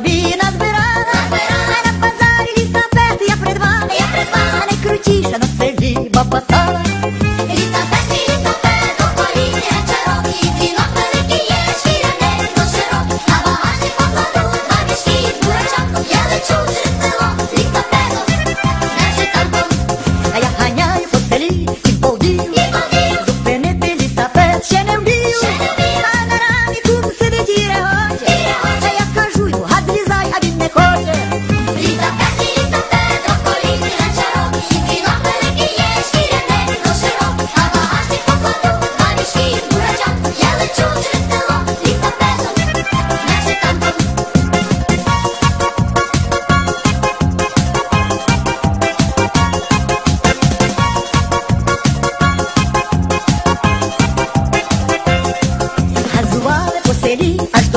Sabina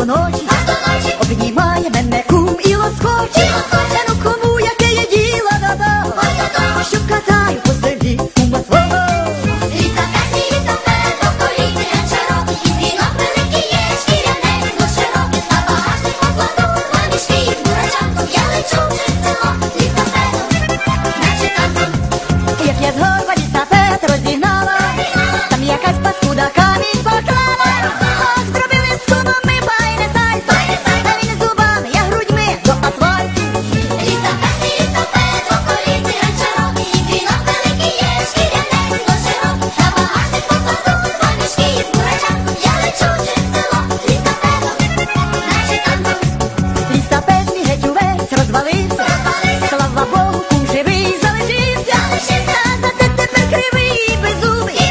boa noite. Zubi, Zubi.